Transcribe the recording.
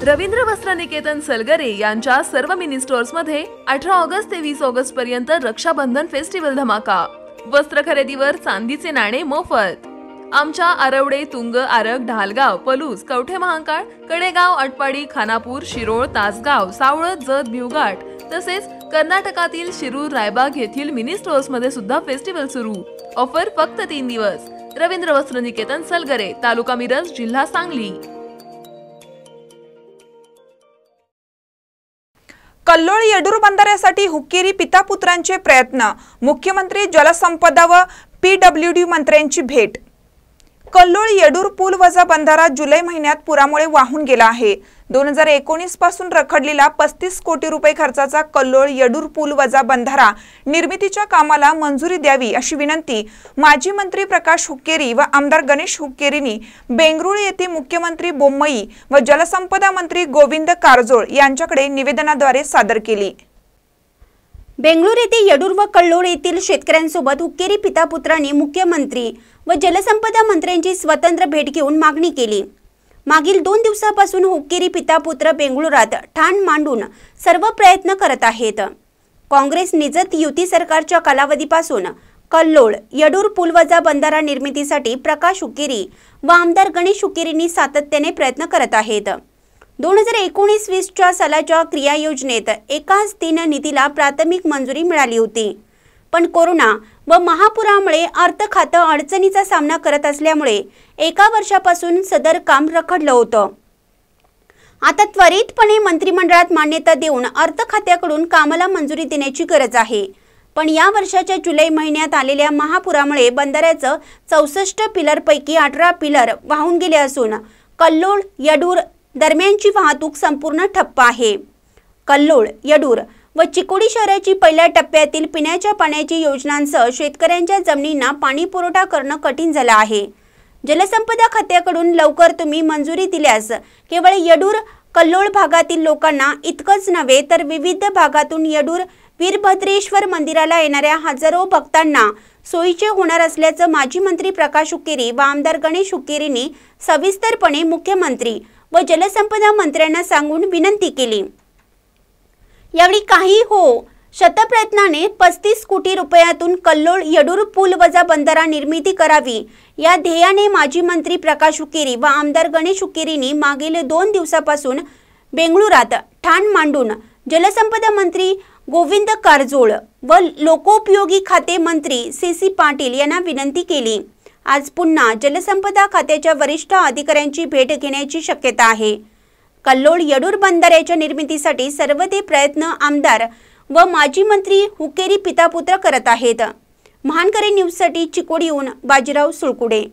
रवींद्र वस्त्र निकेतन सलगरे यांच्या सर्व मिनी स्टोअर्समध्ये अठरा ऑगस्ट ते वीस ऑगस्ट पर्यंत रक्षाबंधन फेस्टिवल धमाका. वस्त्र खरेदीवर चांदीचे नाणे मोफत. आमच्या आरवडे तुंग आरग ढालगाव पलूस कवठे महांकाळ कडेगाव अटपाडी खानापूर शिरोळ तासगाव सावळत जत भिवघाट तसेच कर्नाटकातील शिरूर रायबाग येथील मिनी स्टोअर्समध्ये सुद्धा फेस्टिवल सुरू. ऑफर फक्त तीन दिवस. रवींद्र वस्त्र निकेतन सलगरे तालुका मिरज जिल्हा सांगली. कल्लोळ येडूर बंधाऱ्यासाठी हुक्केरी पितापुत्रांचे प्रयत्न. मुख्यमंत्री जलसंपदा व पीडब्ल्यूडी मंत्र्यांची भेट. कल्लोळ येडूर पूल वजा बंधारा जुलै महिन्यात पुरामुळे वाहून गेला आहे. दोन हजार एकोणीसपासून रखडलेला पस्तीस कोटी रुपये खर्चाचा कल्लोळ येडूर पूल वजा बंधारा निर्मितीच्या कामाला मंजुरी द्यावी अशी विनंती माजी मंत्री प्रकाश हुक्केरी व आमदार गणेश हुक्केरींनी बेंगरुळ येथे मुख्यमंत्री बोम्मई व जलसंपदा मंत्री गोविंद कारजोळ यांच्याकडे निवेदनाद्वारे सादर केली. बेंगळूर येथे येडूर व कल्लोळ येथील शेतकऱ्यांसोबत हुक्केरी पितापुत्रांनी मुख्यमंत्री व जलसंपदा मंत्र्यांची स्वतंत्र भेट घेऊन मागणी केली. मागील दोन दिवसापासून हुक्केरी पितापुत्र बेंगळुरात ठाण मांडून सर्व प्रयत्न करत आहेत. काँग्रेस निजत युती सरकारच्या कालावधीपासून कल्लोळ यडूर पुलवजा बंधारा निर्मितीसाठी प्रकाश हुकेरी व आमदार गणेश हुकेरींनी सातत्याने प्रयत्न करत आहेत. दोन हजार एकोणीस वीसच्या सालाच्या क्रिया योजनेत एकाच तीन निधीला प्राथमिक मंजुरी मिळाली होती. पण कोरोना व महापुरामुळे अर्थ खातं अडचणीचा सामना करत असल्यामुळे एका वर्षापासून सदर काम रखडलं होतं. आता त्वरितपणे मंत्रिमंडळात मान्यता देऊन अर्थ खात्याकडून कामाला मंजुरी देण्याची गरज आहे. पण या वर्षाच्या जुलै महिन्यात आलेल्या महापुरामुळे बंधाऱ्याचं चौसष्ट पिलरपैकी अठरा पिलर वाहून गेले असून कल्लोळ यडूर दरम्यानची वाहतूक संपूर्ण ठप्प आहे. कल्लोळ यडूर व चिकोडी शहराची पहिल्या टप्प्यातील पिण्याच्या पाण्याची योजनांसह शेतकऱ्यांच्या जमिनींना पाणी पुरवठा करणं कठीण झालं आहे. जलसंपदा खात्याकडून लवकर तुम्ही मंजुरी दिल्यास केवळ यडूर कल्लोळ भागातील लोकांना इतकंच नव्हे तर विविध भागातून यडूर वीरभद्रेश्वर मंदिराला येणाऱ्या हजारो भक्तांना सोयीचे होणार असल्याचं माजी मंत्री प्रकाश हुक्केरी व आमदार गणेश हुक्केरींनी सविस्तरपणे मुख्यमंत्री व जलसंपदा मंत्र्यांना सांगून विनंती केली. यावेळी काही हो. शतप्रयत्नाने पस्तीस कोटी रुपयातून कल्लोळ यडूर पूल वजा बंधारा निर्मिती करावी. या ध्येयाने माजी मंत्री प्रकाश हुकेरी व आमदार गणेश हुकेरींनी मागील दोन दिवसापासून बेंगळुरात ठाण मांडून जलसंपदा मंत्री गोविंद कारजोळ व लोकोपयोगी खाते मंत्री सी सी पाटील यांना विनंती केली. आज पुन्हा जलसंपदा खात्याच्या वरिष्ठ अधिकाऱ्यांची भेट घेण्याची शक्यता आहे. कल्लोळ येडूर बंधाऱ्याच्या निर्मितीसाठी सर्व ते प्रयत्न आमदार व माजी मंत्री हुकेरी पितापुत्र करत आहेत. महानकरी न्यूजसाठी चिकोडीहून बाजीराव सुळकुडे.